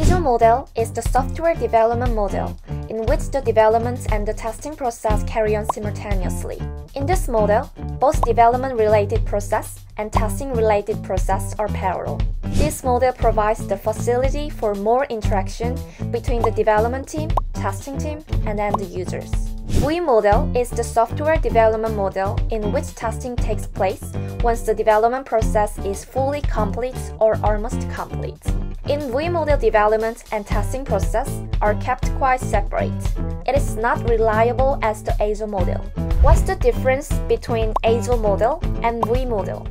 Agile model is the software development model in which the development and the testing process carry on simultaneously. In this model, both development-related process and testing-related process are parallel. This model provides the facility for more interaction between the development team, testing team, and end users. V model is the software development model in which testing takes place once the development process is fully complete or almost complete. In V model development and testing process are kept quite separate. It is not reliable as the Agile model. What's the difference between Agile model and V model?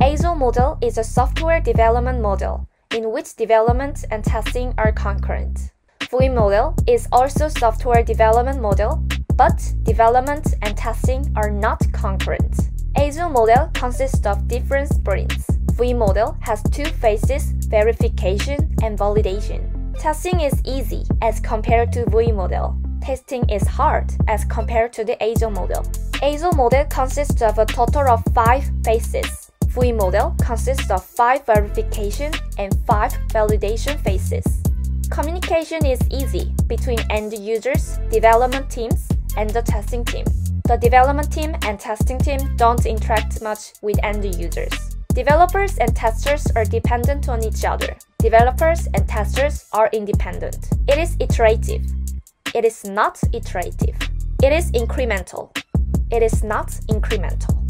Agile model is a software development model in which development and testing are concurrent. V model is also software development model, but development and testing are not concurrent. Agile model consists of different sprints. V model has two phases, verification and validation. Testing is easy as compared to V model. Testing is hard as compared to the Agile model. Agile model consists of a total of five phases. V model consists of 5 verification and 5 validation phases. Communication is easy between end users, development teams, and the testing team. The development team and testing team don't interact much with end users. Developers and testers are dependent on each other. Developers and testers are independent. It is iterative. It is not iterative. It is incremental. It is not incremental.